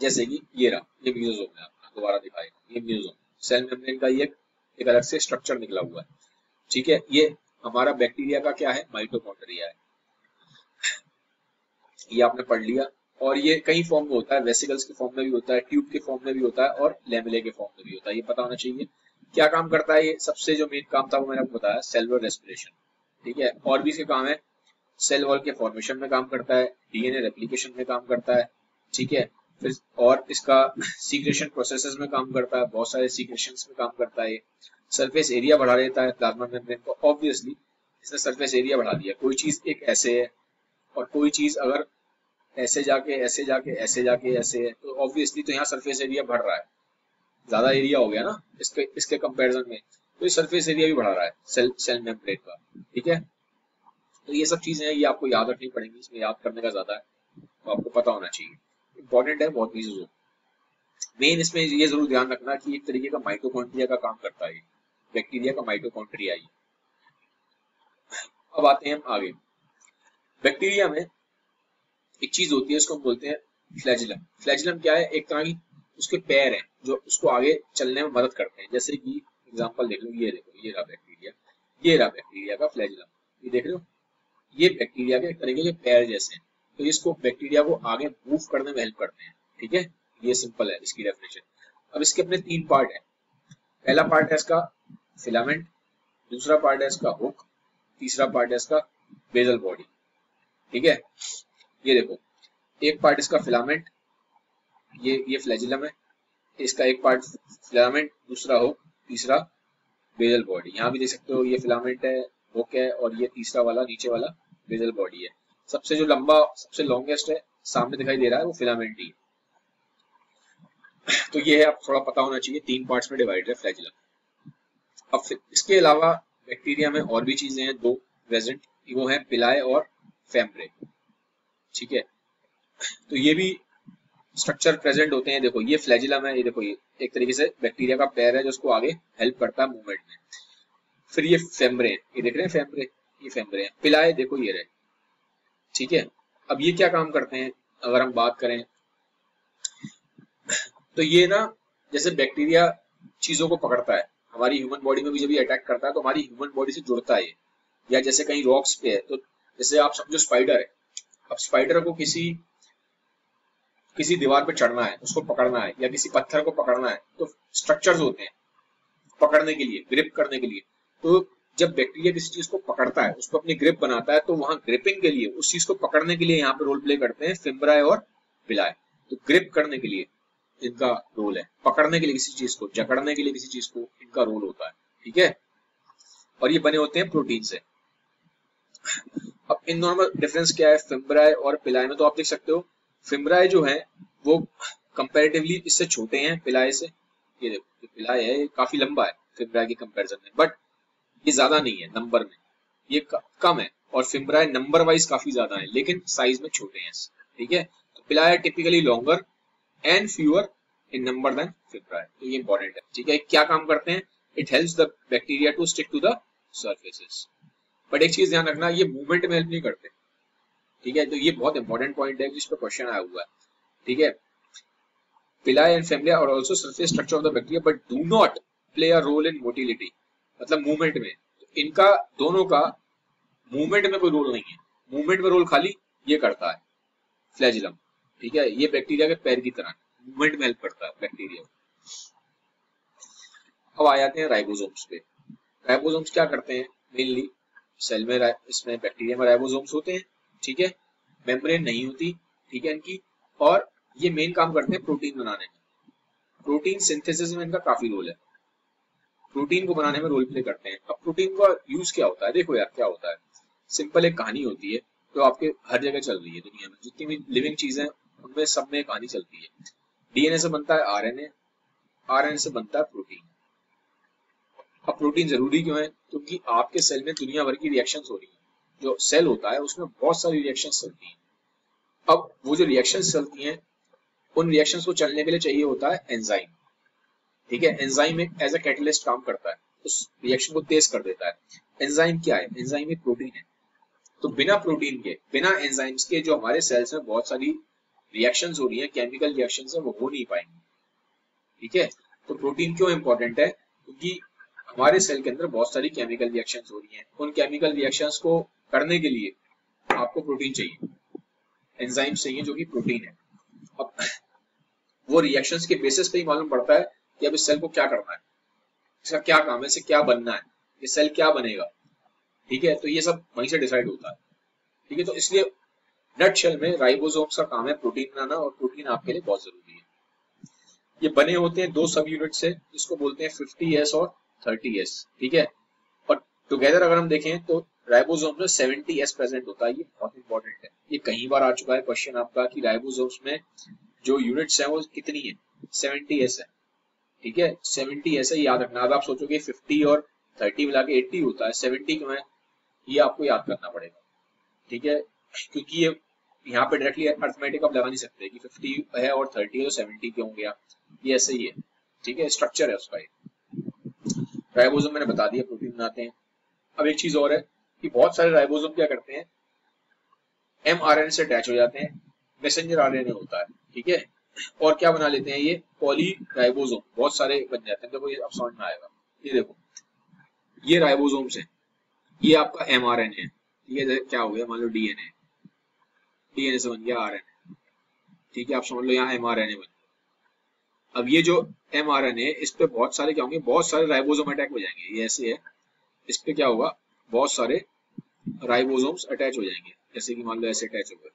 जैसे कि ये रहा, ये म्यूजोजोम है आपका, दोबारा दिखाएगा। ये म्यूजोजोम सेल मेम्ब्रेन का ये एक अलग से स्ट्रक्चर निकला हुआ है। ठीक है, ये हमारा बैक्टीरिया का क्या है? माइटोकॉन्ड्रिया है। ये आपने पढ़ लिया। और ये कई फॉर्म में होता है वेसिकल्स के फॉर्म में भी होता है ट्यूब के फॉर्म में भी होता है और लेमिले के फॉर्म में भी होता है। ये पता होना चाहिए। क्या काम करता है ये? सबसे जो मेन काम था वो मैंने आपको बताया सेलुलर रेस्पिरेशन ठीक है, और भी इसके काम है। सेल वॉल के फॉर्मेशन में काम करता है डीएनए रेप्लीकेशन में काम करता है। ठीक है और इसका सीक्रेशन प्रोसेसेस में काम करता है, बहुत सारे सीक्रेशन में काम करता है सरफेस एरिया बढ़ा देता है प्लाज्मा मेम्ब्रेन को ऑब्वियसली इसने सरफेस एरिया बढ़ा दिया। कोई चीज़ एक ऐसे है और कोई चीज़ अगर ऐसे जाके ऐसे जाके ऐसे जाके, ऐसे है तो ऑब्वियसली तो यहाँ सरफेस एरिया बढ़ रहा है। ज़्यादा एरिया हो गया ना इसके इसके कंपैरिजन में तो ये सरफेस एरिया भी बढ़ा रहा है सेल सेल मेम्ब्रेन का, ठीक है? तो ये सब चीज़ें हैं, ये आपको याद रखनी पड़ेंगी, इसमें याद करने का ज़्यादा है तो आपको पता होना चाहिए। इंपॉर्टेंट है, बहुत चीज़ों मेन इसमें ये ज़रूर ध्यान रखना कि एक तरीके का माइटोकॉन्ट्रिया का काम करता है। बैक्टीरिया का माइटोकॉन्ट्रिया ही। अब आते हैं हम आगे। बैक्टीरिया में एक चीज़ होती है, उसको हम बोलते हैं फ्लैजिलम फ्लैजिलम क्या है? एक तरह की उसके पैर हैं, जो उसको आगे चलने में मदद करते हैं। जैसे कि एग्जांपल देख लो, ये देखो, ये रहा बैक्टीरिया ये रहा बैक्टीरिया का फ्लैजिलम ये देख हो? ये बैक्टीरिया के एक तरीके के पैर जैसे हैं। तो इसको बैक्टीरिया को आगे मूव करने में हेल्प करते हैं। ठीक है? ये सिंपल है इसकी डेफिनेशन अब इसके अपने तीन पार्ट है। पहला पार्ट है इसका फिलामेंट दूसरा पार्ट है इसका हुक तीसरा पार्ट है इसका बेजल बॉडी ठीक है? ये देखो, एक पार्ट इसका फिलामेंट ये ये फ्लैजिलम है। इसका एक पार्ट फिलामेंट दूसरा हुक तीसरा बेजल बॉडी यहाँ भी देख सकते हो, ये फिलामेंट है हुक है, और ये तीसरा वाला, नीचे वाला बेजल बॉडी है। सबसे जो लंबा, सबसे लॉन्गेस्ट है, सामने दिखाई दे रहा है वो फिलामेंट ही। तो ये है आप थोड़ा पता होना चाहिए, तीन पार्ट्स में डिवाइड है फ्लैजिलम अब इसके अलावा बैक्टीरिया में और भी चीज़ें हैं, दो प्रेजेंट वो है पिलाए और फेम्ब्रे ठीक है? तो ये भी स्ट्रक्चर प्रेजेंट होते हैं, देखो, ये फ्लैजिलम है, ये देखो, ये एक तरीके से बैक्टीरिया का पैर है, जो उसको आगे हेल्प करता है मूवमेंट में। फिर ये फेम्ब्रे ये देख रहे हैं फेम्ब्रे ये फेम्ब्रे पिलाए, देखो, ये रहे। ठीक है? अब ये क्या काम करते हैं, अगर हम बात करें? तो ये ना, जैसे बैक्टीरिया चीज़ों को पकड़ता है, हमारी ह्यूमन बॉडी में भी जब ये अटैक करता है तो हमारी ह्यूमन बॉडी से जुड़ता है या। जैसे कहीं रॉक्स पे है तो जैसे आप समझो स्पाइडर है, अब स्पाइडर को किसी किसी दीवार पे चढ़ना है, उसको पकड़ना है, या किसी पत्थर को पकड़ना है तो स्ट्रक्चर्स होते हैं, पकड़ने के लिए ग्रिप करने के लिए। तो जब बैक्टीरिया किसी चीज़ को पकड़ता है, उसको अपनी ग्रिप बनाता है तो वहाँ ग्रिपिंग के लिए, उस चीज़ को पकड़ने के लिए यहाँ पे रोल प्ले करते हैं फिम्ब्राए और पिलाए तो ग्रिप करने के लिए इनका रोल है। पकड़ने के लिए किसी चीज़ को, जकड़ने के लिए किसी चीज़ को इनका रोल होता है। ठीक है? और ये बने होते हैं प्रोटीन से। अब इन दोनों में डिफरेंस क्या है? फिम्ब्राए और पिलाए में तो आप देख सकते हो। फिम्ब्राए जो है, वो कंपेरेटिवली इससे छोटे हैं पिलाए से। ये देखो पिलाए है काफ़ी लंबा है फिम्ब्राए के कंपेरिजन में। बट ये ज़्यादा नहीं है नंबर में। ये कम है और फिम्ब्राए नंबर वाइज काफ़ी ज़्यादा है, लेकिन साइज़ में छोटे हैं ठीक है? तो pili typically longer and fewer in number than fimbriae तो ये इंपॉर्टेंट है, ठीक है? क्या काम करते हैं? It helps the bacteria to stick to the surfaces but एक चीज़ ध्यान रखना, ये मूवमेंट में हेल्प नहीं करते, ठीक है? तो ये बहुत इंपॉर्टेंट पॉइंट है, जिस पर क्वेश्चन आया हुआ है, ठीक है? पिलाई एंड फेमिलिया और also surface structure of the bacteria but do not play a role in motility मतलब मूवमेंट में। तो इनका, दोनों का मूवमेंट में कोई रोल नहीं है। मूवमेंट में रोल खाली ये करता है फ्लैजिलम ठीक है? ये बैक्टीरिया के पैर की तरह मूवमेंट में हेल्प करता है बैक्टीरिया अब आ जाते हैं राइबोसोम्स पे। राइबोसोम्स क्या करते हैं? मेनली सेल में इसमें बैक्टीरिया में राइबोसोम्स होते हैं। ठीक है? मेम्ब्रेन नहीं होती। ठीक है इनकी? और ये मेन काम करते हैं प्रोटीन बनाने में। प्रोटीन सिंथेसिस में इनका काफ़ी रोल है। प्रोटीन को बनाने में रोल प्ले करते हैं। अब प्रोटीन का यूज़ क्या होता है? देखो यार, क्या होता है? सिंपल एक कहानी होती है जो तो आपके हर जगह चल रही है दुनिया में। जितनी भी लिविंग चीज़ें उनमें सब में कहानी चलती है। डीएनए से बनता है आरएनए आरएनए से बनता है प्रोटीन अब प्रोटीन ज़रूरी क्यों है? क्योंकि आपके सेल में दुनिया भर की रिएक्शन हो रही है। जो सेल होता है, उसमें बहुत सारी रिएक्शन चलती हैं। अब वो जो रिएक्शन चलती हैं, उन रिएक्शन को चलने के लिए चाहिए होता है एंजाइम ठीक है? एंजाइम एक एज अ कैटलिस्ट काम करता है उस रिएक्शन को तेज कर देता है। एंजाइम क्या है? एंजाइम एक प्रोटीन है। तो बिना प्रोटीन के, बिना एंजाइम्स के जो हमारे सेल्स में बहुत सारी रिएक्शंस हो रही है केमिकल रिएक्शंस है, वो हो नहीं पाएँगे। ठीक है? तो प्रोटीन क्यों इंपॉर्टेंट है? क्योंकि हमारे सेल के अंदर बहुत सारी केमिकल रिएक्शंस हो रही हैं। उन केमिकल रिएक्शंस को करने के लिए आपको प्रोटीन चाहिए। एंजाइम चाहिए जो कि प्रोटीन है। अब, वो रिएक्शंस के बेसिस पे ही मालूम पड़ता है कि अब इस सेल को क्या करना है? इसका क्या काम है? इसे क्या बनना है? ये सेल क्या बनेगा? ठीक है? तो ये सब वहीं से डिसाइड होता है। ठीक है? तो इसलिए नट शेल में राइबोसोम्स का काम है प्रोटीन बनाना और प्रोटीन आपके लिए बहुत ज़रूरी है। ये बने होते हैं दो सब यूनिट से, जिसको बोलते हैं फिफ्टी एस और थर्टी एस ठीक है? और टुगेदर अगर हम देखें तो राइबोसोम में सेवेंटी एस प्रेजेंट होता है। ये बहुत इंपॉर्टेंट है। ये कई बार आ चुका है क्वेश्चन आपका कि राइबोसोम्स में जो यूनिट्स है वो कितनी है? सेवेंटी एस है। ठीक है? सेवेंटी एस है याद रखना। आप सोचोगे फिफ्टी और थर्टी मिला के एट्टी होता है। सेवेंटी क्यों है? ये आपको याद करना पड़ेगा। ठीक है? क्योंकि ये यहाँ पे डायरेक्टली अर्थमेटिक आप लगा नहीं सकते कि फिफ्टी है और थर्टी है तो सेवेंटी क्यों गया? ये ऐसे ही है। ठीक है? स्ट्रक्चर है उसका राइबोसोम मैंने बता दिया प्रोटीन बनाते हैं। अब एक चीज़ और है कि बहुत सारे राइबोसोम क्या करते हैं? एम से अटैच हो जाते हैं। मैसेंजर आरएनए होता है। ठीक है? और क्या बना लेते हैं ये? पॉली राइबोसोम बहुत सारे बन जाते हैं। देखो ये अब समझ में आएगा। ये देखो। ये राइबोसोम्स है। ये आपका एम आर एन है। ठीक है क्या हो गया? मान लो डीएनए डीएनए से बन गया आर एन ठीक है, आप समझ लो यहाँ एम आर एन बन अब ये जो एम आर एन इस पे बहुत सारे क्या होंगे? बहुत सारे राइबोसोम अटैक हो जाएँगे। ये ऐसे है। इस पे क्या होगा? बहुत सारे राइबोसोम्स अटैच हो जाएँगे। जैसे कि मान लो ऐसे अटैच हो गए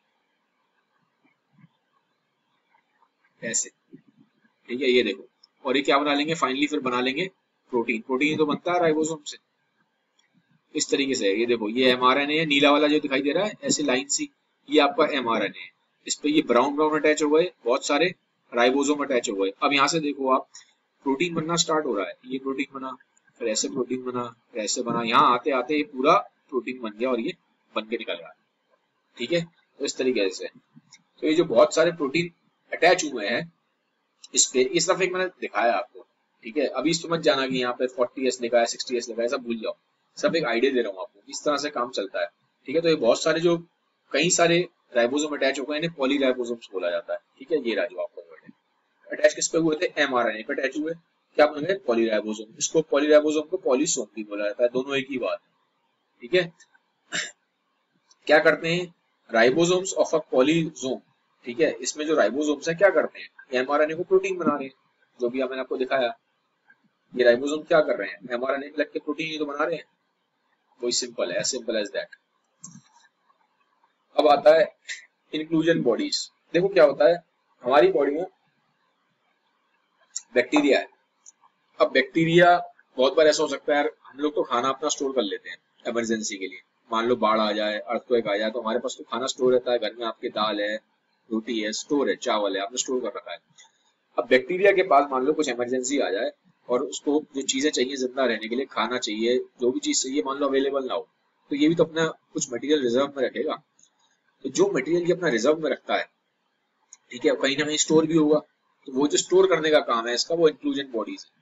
ऐसे ठीक है, ये देखो। और ये क्या बना लेंगे? फाइनली फिर बना लेंगे प्रोटीन प्रोटीन तो बनता है राइबोसोम से। इस तरीके से ये देखो, ये एम आर एन ए नीला वाला जो दिखाई दे रहा है, ऐसे लाइन सी ये आपका एम आर एन ए इस पर ये ब्राउन ब्राउन अटैच हो गए बहुत सारे राइबोसोम अटैच हो। गए अब यहाँ से देखो आप प्रोटीन बनना स्टार्ट हो रहा है। ये प्रोटीन बना, फिर ऐसे प्रोटीन बना, फिर ऐसे बना। यहाँ आते आते ये पूरा प्रोटीन बन गया और ये बन के निकल रहा है। ठीक है? तो इस तरीके से। तो ये जो बहुत सारे प्रोटीन अटैच हुए हैं, इस पे, इस तरफ़ एक मैंने दिखाया आपको, ठीक है? अभी इसको मत जाना कि यहाँ पे फोर्टी एस लिखा है सिक्सटी एस लिखा है, सब भूल जाओ। सब एक आइडिया दे रहा हूँ आपको इस तरह से काम चलता है, ठीक है? तो ये बहुत सारे जो, कई सारे राइबोसोम अटैच हो गए इन्हें पॉली राइबोसोम्स बोला जाता है, ठीक है? ये रहा जो आपको अटैच किस पे हुए थे? एम आर एन ए पे अटैच हुए। क्या बन गए पॉलीराइबोसोम इसको पॉलीराइबोसोम को पॉलीसोम भी बोला जाता है, दोनों एक ही बात, ठीक है? क्या करते हैं? राइबोसोम्स ऑफ़ अ पॉलीजोम ठीक है? इसमें जो राइबोसोम्स है, क्या करते हैं? एमआरएनए को प्रोटीन बना रहे हैं, जो भी मैंने आपको दिखाया। ये राइबोसोम क्या कर रहे हैं? एमआरएनए में लग के प्रोटीन ही तो बना रहे हैं। वही सिंपल है सिंपल एज दैट अब आता है इंक्लूजन बॉडीज देखो क्या होता है? हमारी बॉडी में बैक्टीरिया है। अब बैक्टीरिया बहुत बार ऐसा हो सकता है, यार, हम लोग तो खाना अपना स्टोर कर लेते हैं इमरजेंसी के लिए। मान लो बाढ़ आ जाए अर्थक्वेक आ जाए तो हमारे पास तो खाना स्टोर रहता है, घर में आपके दाल है रोटी है स्टोर है, चावल है, आपने स्टोर कर रखा है। अब बैक्टीरिया के पास मान लो कुछ इमरजेंसी आ जाए और उसको जो चीज़ें चाहिए ज़िंदा रहने के लिए, खाना चाहिए, जो भी चीज़ चाहिए, मान लो अवेलेबल ना हो तो ये भी तो अपना कुछ मटेरियल रिज़र्व में रखेगा। तो जो मटेरियल ये अपना रिज़र्व में रखता है, ठीक है, कहीं ना कहीं स्टोर भी होगा तो वो जो स्टोर करने का काम है, इसका वो इंक्लूजन बॉडीज है।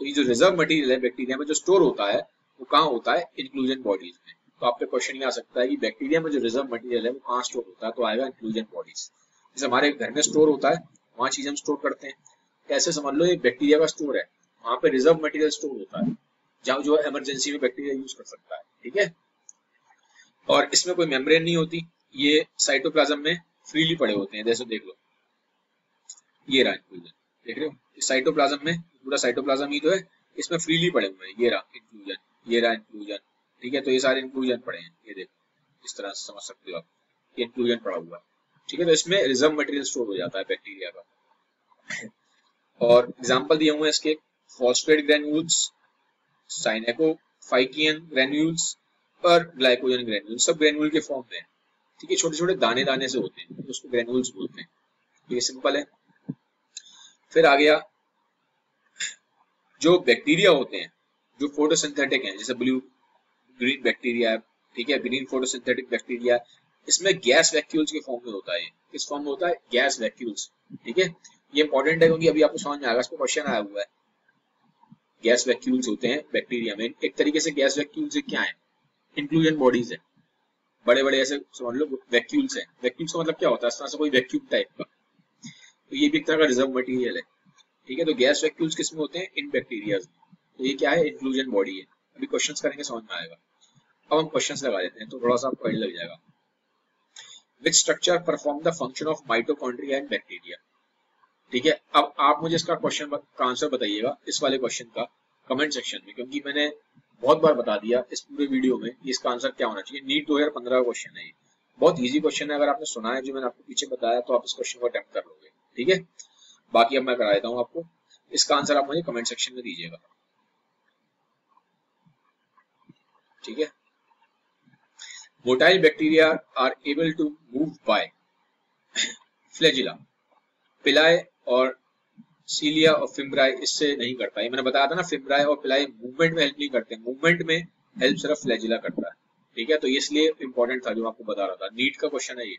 तो ये जो रिज़र्व मटेरियल है बैक्टीरिया में जो स्टोर होता है, वो कहाँ होता है? इंक्लूजन बॉडीज में। तो आपके क्वेश्चन ये आ सकता है कि बैक्टीरिया में जो रिज़र्व मटेरियल है, वो कहाँ स्टोर होता है? तो आएगा इंक्लूजन बॉडीज जैसे हमारे घर में स्टोर होता है, वहाँ चीज़ हम स्टोर करते हैं। कैसे समझ लो, ये बैक्टीरिया का स्टोर है। वहाँ पे रिज़र्व मटेरियल स्टोर होता है, जहाँ जो इमरजेंसी में बैक्टीरिया यूज़ कर सकता है, ठीक है? और इसमें कोई मेम्ब्रेन नहीं होती, ये साइटोप्लाज्म में फ्रीली पड़े होते हैं। जैसे देख लो, ये रहा इंक्लूजन देख रहे हो? साइटोप्लाज्म में, पूरा साइटोप्लाज्म ही तो है, इसमें फ्रीली पड़े हुए हैं। ये रहा इंक्लूजन ये रहा इंक्लूजन ठीक है? तो ये सारे इंक्लूजन पड़े हैं। ये देखो, इस तरह से समझ सकते हो आप। इंक्लूजन पड़ा हुआ है। ठीक है? तो इसमें रिज़र्व मटेरियल स्टोर हो जाता है बैक्टीरिया का। और एग्ज़ाम्पल दिए हुए इसके। फॉस्फेट ग्रेन्यूल्स साइनेकोफाइकियन ग्रेन्यूल्स और ग्लाइकोजन ग्रेन्यूल्स सब ग्रेन्यूल के फॉर्म में ठीक है? छोटे छोटे दाने दाने से होते हैं। उसको ग्रेन्यूल्स बोलते हैं। तो ये सिंपल है। फिर आ गया, जो बैक्टीरिया होते हैं, जो फोटोसिंथेटिक हैं, जैसे ब्लू ग्रीन बैक्टीरिया है ठीक है ग्रीन फोटोसिंथेटिक बैक्टीरिया इसमें गैस वैक्यूल्स के फॉर्म में होता है किस फॉर्म में होता है? गैस वैक्यूल्स ठीक है? ये इंपॉर्टेंट है क्योंकि अभी आपको समझ में आएगा इसमें क्वेश्चन आया हुआ है। गैस वैक्यूल्स होते हैं बैक्टीरिया में। एक तरीके से गैस वैक्यूल्स क्या है? इंक्लूजन बॉडीज है। बड़े बड़े ऐसे, समझ लो वैक्यूल्स है। वैक्यूल्स का मतलब क्या होता है? इस तरह से कोई वैक्यूम टाइप का। तो ये भी एक तरह का रिज़र्व मटीरियल है। ठीक है तो गैस वैक्यूल्स किसमें होते हैं? इन बैक्टीरिया तो ये क्या है? इंक्लूजन बॉडी है। अभी क्वेश्चन करेंगे, समझ में आएगा। अब हम क्वेश्चन लगा देते हैं तो थोड़ा सा आपको लग जाएगा। Which structure perform the function of mitochondria and bacteria ठीक है, अब आप मुझे इसका क्वेश्चन का आंसर बताइएगा, इस वाले क्वेश्चन का कमेंट सेक्शन में, क्योंकि मैंने बहुत बार बता दिया इस पूरे वीडियो में इसका आंसर क्या होना चाहिए। नीट 2015 का क्वेश्चन है ये। बहुत इजी क्वेश्चन है, अगर आपने सुना है, जो मैंने आपको पीछे बताया तो आप इस क्वेश्चन को अटेम्प्ट कर लोगे। ठीक है? बाकी अब मैं करा देता हूँ आपको। इसका आंसर आप मुझे कमेंट सेक्शन में दीजिएगा। ठीक है? Motile bacteria are able to move by flagella pili और सीलिया और फिम्ब्राई इससे नहीं करता ये मैंने बताया था ना फिम्ब्राई और पिलाई मूवमेंट में हेल्प नहीं करते। मूवमेंट में हेल्प सिर्फ़ फ्लैजिला करता है। ठीक है? तो इसलिए इंपॉर्टेंट था जो आपको बता रहा था। नीट का क्वेश्चन है ये।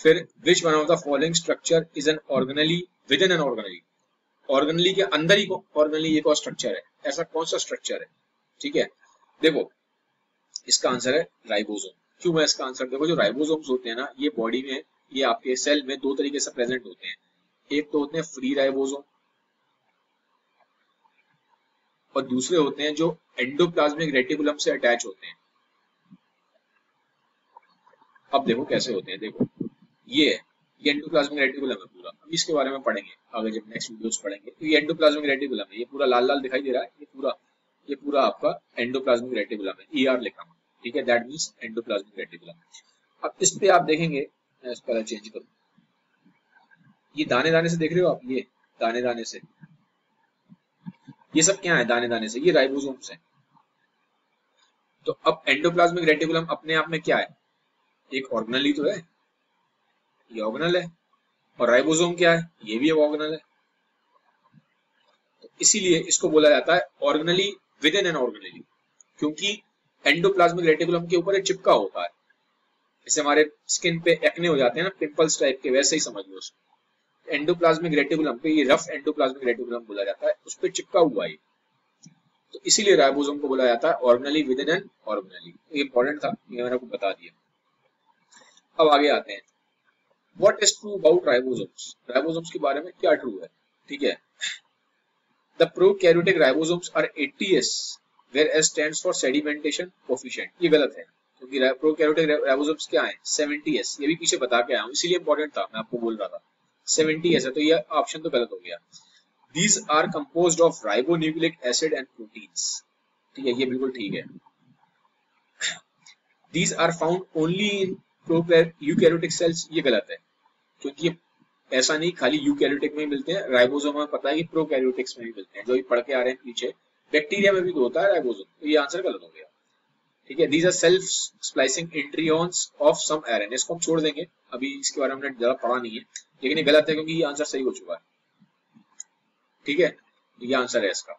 फिर which one of the following structure is an organelle within an organelle organelle के अंदर ही ऑर्गनली और स्ट्रक्चर है। ऐसा कौन सा स्ट्रक्चर है? ठीक है? देखो इसका आंसर है राइबोसोम। क्यों है इसका आंसर देखो? जो राइबोसोम्स होते हैं ना, ये बॉडी में, ये आपके सेल में दो तरीके से प्रेजेंट होते हैं। एक तो होते हैं फ्री राइबोसोम और दूसरे होते हैं जो एंडोप्लाज्मिक रेटिकुलम से अटैच होते हैं। अब देखो कैसे होते हैं, देखो। ये ये एंडोप्लाज्मिक रेटिकुलम है पूरा। अब इसके बारे में पढ़ेंगे, आगे जब नेक्स्ट वीडियोस पढ़ेंगे। तो ये एंडोप्लाज्मिक रेटिकुलम है, ये पूरा लाल लाल दिखाई दे रहा है, ये पूरा ये पूरा आपका एंडोप्लाज्मिक रेटिकुलम है। ई e लिखा ठीक है? दैट मीन्स एंडोप्लाज्मिक रेटिकुलम अब इस पे आप देखेंगे, मैं इसका कलर चेंज करूँ। ये दाने दाने से देख रहे हो आप? ये दाने दाने से। ये सब क्या है दाने दाने से? ये राइबोसोम्स हैं। तो अब एंडोप्लाज्मिक रेटिकुलम अपने आप में क्या है? एक ऑर्गनल ही तो है। ये ऑर्गनल है। और राइबोसोम क्या है? ये भी एक ऑर्गनल है। तो इसीलिए इसको बोला जाता है organelle with in an organelle क्योंकि एंडोप्लाज्मिक रेटिकुलम के ऊपर एक चिपका होता है। जैसे हमारे स्किन पे एक्ने हो जाते हैं ना पिंपल्स टाइप के, वैसे ही समझ लो उसको। एंडोप्लाज्मिक रेटिकुलम पे ये रफ एंडोप्लाज्मिक रेटिकुलम बोला जाता है, उस पर चिपका हुआ है तो इसीलिए राइबोसोम को बोला जाता है organelle with in an organelle ये इंपॉर्टेंट था, ये मैंने आपको बता दिया। अब आगे आते हैं। What is true about ribosomes ribosomes के बारे में क्या ट्रू है? ठीक है। The prokaryotic ribosomes are 80s where S stands for sedimentation coefficient ये गलत है, क्योंकि प्रोकैरियोटिक राइबोसोम्स क्या है? 70s ये भी पीछे बता के आया हूँ, इसीलिए इंपॉर्टेंट था, मैं आपको बोल रहा था। सेवेंटी ऐसा तो ये ऑप्शन तो गलत हो गया। These are compose of ribonucleic acid and proteins ठीक है, ये बिल्कुल ठीक है। These are found only in eukaryotic cells ये गलत है। क्योंकि ऐसा नहीं, खाली यूकैरियोटिक में मिलते हैं राइबोसोम में पता है कि प्रोकैरियोटिक्स में भी मिलते हैं, जो भी पढ़ के आ रहे हैं पीछे। बैक्टीरिया में भी तो होता है राइबोसोम ये आंसर गलत हो गया। ठीक है? These are self splicing introns of some RNA इसको हम छोड़ देंगे। अभी इसके बारे में ज़्यादा पढ़ा नहीं है। लेकिन ये गलत है क्योंकि ये आंसर सही हो चुका है। ठीक है? ये आंसर है इसका।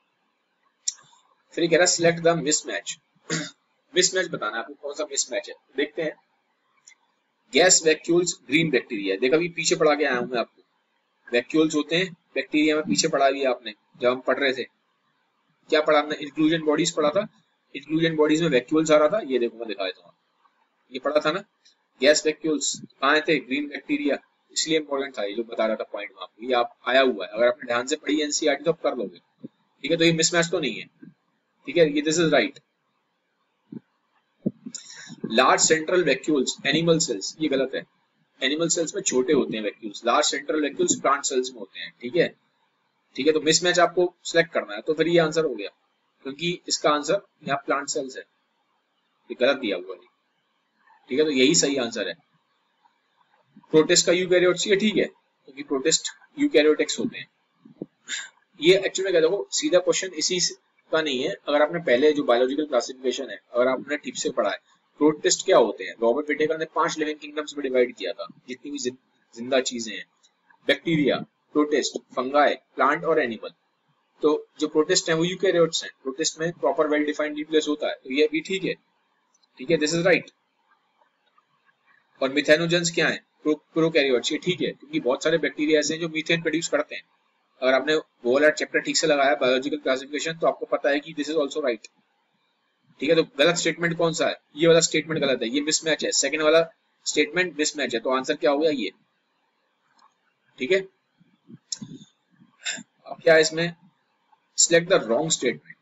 फिर कह रहा है सिलेक्ट द मिसमैच मिसमैच बताना आपको, कौन सा मिसमैच है? देखते हैं। गैस वैक्यूल्स ग्रीन बैक्टीरिया देखा अभी पीछे पढ़ा के आया हूँ मैं आपको। वैक्यूल्स होते हैं बैक्टीरिया में पीछे पढ़ा दिया आपने, जब हम पढ़ रहे थे। क्या पढ़ा आपने इंक्लूजन बॉडीज पढ़ा था इंक्लूजन बॉडीज में वैक्यूल्स आ रहा था, ये देखो मैं दिखा देता हूँ। ये पढ़ा था ना? गैस वैक्यूल्स कहाँ थे? ग्रीन बैक्टीरिया इसलिए इंपॉर्टेंट था, ये जो बता रहा था पॉइंट वहाँ ये आप, आया हुआ है। अगर आपने ध्यान से पढ़ी एनसीआरटी तो आप कर लोगे। ठीक है तो ये मिसमैच तो नहीं है। ठीक है, ये this is right large central vacuoles animal cells ये गलत है। एनिमल सेल्स में छोटे होते हैं vacuoles large central vacuoles plant cells में होते हैं। ठीक है? ठीक है तो मिसमैच आपको सिलेक्ट करना है। तो फिर ये आंसर हो गया। क्योंकि इसका आंसर यहाँ प्लांट सेल्स है। ये गलत दिया हुआ है। ठीक है तो यही सही आंसर है। प्रोटेस्ट का यूकैरियोट्स ये ठीक है। क्योंकि प्रोटेस्ट यूकैरियोटिक्स होते हैं। ये एक्चुअली क्या देखो सीधा क्वेश्चन इसी का नहीं है। अगर आपने पहले जो बायोलॉजिकल क्लासिफिकेशन है, अगर आपने ठीक से पढ़ा है प्रोटेस्ट क्या होते हैं? रॉबर्ट पिटेकर ने पाँच लिविंग किंगडम्स में डिवाइड किया था। जितनी भी ज़िंदा चीज़ें हैं। बैक्टीरिया प्रोटेस्ट फंगाई प्लांट और एनिमल तो जो प्रोटेस्ट है वो यूकैरियोट्स हैं। प्रोटेस्ट में प्रॉपर वेल डिफाइंड न्यूक्लियस होता है। तो ये भी ठीक है। ठीक है दिस इज़ राइट और मिथेनोजेंस क्या है? प्रोकैरियोट्स ये ठीक है। क्योंकि बहुत सारे बैक्टीरिया ऐसे हैं जो मीथेन प्रोड्यूस करते हैं। अगर आपने वो वाला चैप्टर ठीक से लगाया बायोलॉजिकल क्लासिफिकेशन तो आपको पता है कि दिस इज़ ऑल्सो राइट ठीक है तो गलत स्टेटमेंट कौन सा है? ये वाला स्टेटमेंट गलत है। ये मिसमैच है। सेकंड वाला स्टेटमेंट मिसमैच है। तो आंसर क्या हो गया? ये। ठीक है? अब क्या है इसमें? Select the wrong statement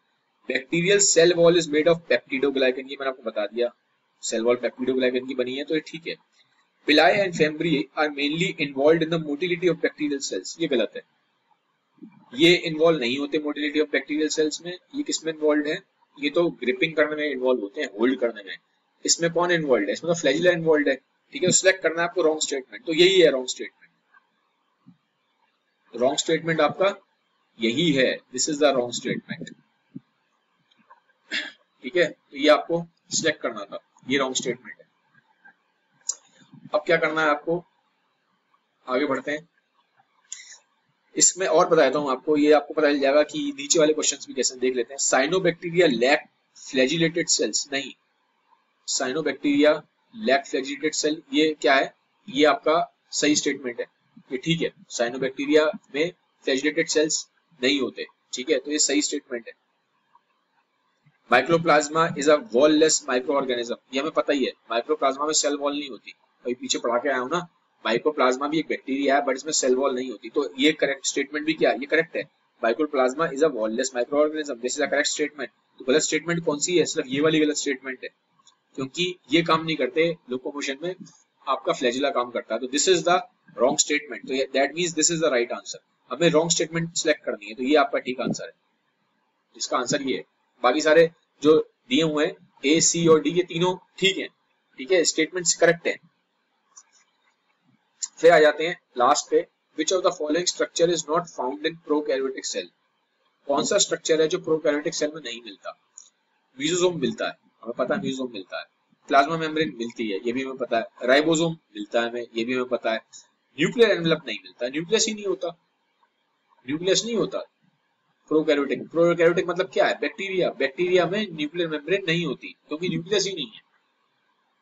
bacterial cell wall is made of peptidoglycan ये मैंने आपको बता दिया। सेल वॉल पेप्टिडोग्लाइकन की बनी है तो ये ठीक है। Pili and Fembri are mainly involved in the motility of bacterial cells. ये गलत है। ये इन्वॉल्व नहीं होते मोटिलिटी ऑफ़ बैक्टीरियल सेल्स में। ये किसमें इन्वॉल्व है? ये तो ग्रिपिंग करने में इन्वॉल्व होते हैं होल्ड करने में। इसमें कौन इन्वॉल्व है? इसमें तो फ्लैजिला इन्वॉल्व है। ठीक है सिलेक्ट करना है आपको रॉन्ग स्टेटमेंट तो यही है रॉन्ग स्टेटमेंट रॉन्ग स्टेटमेंट आपका यही है। This is the wrong statement ठीक है? तो ये आपको सिलेक्ट करना था। ये रॉन्ग स्टेटमेंट है। अब क्या करना है आपको? आगे बढ़ते हैं। इसमें और बता देता हूँ आपको। ये आपको पता चल जाएगा कि नीचे वाले क्वेश्चंस भी कैसे देख लेते हैं। साइनोबैक्टीरिया लैक फ्लैजिलेटेड सेल्स नहीं। साइनोबैक्टीरिया लैक फ्लैजिलेटेड सेल ये क्या है? ये आपका सही स्टेटमेंट है। ये ठीक है। साइनोबैक्टीरिया में फ्लैजिलेटेड सेल्स नहीं होते, ठीक है? तो ये सही स्टेटमेंट है। Mycoplasma is a wallless micro organism हमें पता ही है माइक्रोप्लाज्मा में सेल वॉल नहीं होती। अभी पीछे पढ़ा के आया हूँ ना माइक्रोप्लाज्मा भी एक बैक्टीरिया है बट इसमें सेल वॉल नहीं होती। तो ये करेक्ट स्टेटमेंट भी क्या? ये करेक्ट है। Mycoplasma is a wallless micro organism this is a correct statement तो गलत स्टेटमेंट कौन सी है? सिर्फ़ ये वाली गलत स्टेटमेंट है। क्योंकि ये काम नहीं करते लोकोमोशन में, आपका फ्लैजिला काम करता है। तो this is the wrong statement तो that means this is the right answer हमें रॉन्ग स्टेटमेंट सिलेक्ट करनी है तो ये आपका ठीक आंसर है। इसका आंसर ये है। बाकी सारे जो दिए हुए हैं ए सी और डी ये तीनों ठीक है। ठीक है स्टेटमेंट करेक्ट है। फिर आ जाते हैं लास्ट पे। Which of the following structure is not found in prokaryotic cell कौन सा स्ट्रक्चर है जो प्रोकैरियोटिक सेल में नहीं मिलता? म्यूजोसोम मिलता है। हमें पता है म्यूजोसोम मिलता है। प्लाज्मा मेम्ब्रेन मिलती है, ये भी हमें पता है। राइबोसोम मिलता है हमें, ये भी हमें पता है। न्यूक्लियर एनवेलप नहीं मिलता। न्यूक्लियस ही नहीं होता। न्यूक्लियस नहीं होता। प्रोकैरियोटिक प्रोकैरियोटिक मतलब क्या है? बैक्टीरिया बैक्टीरिया में न्यूक्लियर मेम्ब्रेन नहीं होती, क्योंकि न्यूक्लियस ही नहीं है।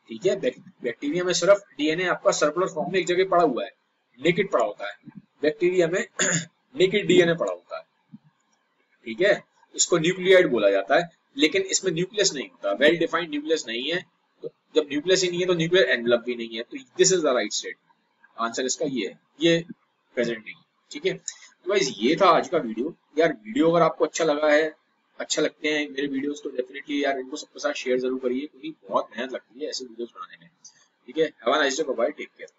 ठीक है? बैक्टीरिया में सिर्फ़ डीएनए आपका सर्कुलर फॉर्म में एक जगह पड़ा हुआ है। नेकेड पड़ा होता है। बैक्टीरिया में नेकेड डीएनए पड़ा होता है। ठीक है? इसको न्यूक्लियाइड बोला जाता है, लेकिन इसमें न्यूक्लियस नहीं होता। वेल डिफाइंड न्यूक्लियस नहीं है। तो जब न्यूक्लियस ही नहीं है तो न्यूक्लियर एनवलप भी नहीं है। तो this is the right state answer इसका ये है। ये प्रेजेंट नहीं ठीक है? तो गाइस ये था आज का वीडियो यार वीडियो अगर आपको अच्छा लगा है अच्छा लगते हैं मेरे वीडियोस तो डेफिनेटली यार इनको सबके साथ शेयर ज़रूर करिए, क्योंकि बहुत मेहनत लगती है ऐसे वीडियोस बनाने में। ठीक है? Have a nice day bye take care